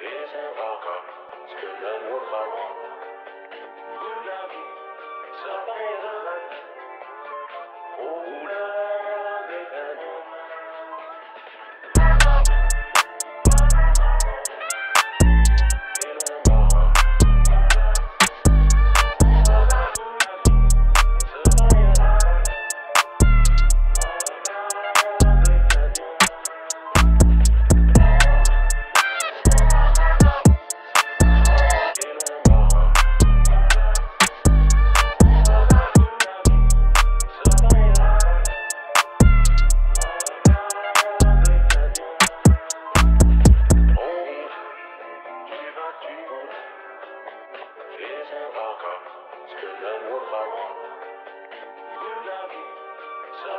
Esa welcome es que la Welcome to the Woodland. You love me, so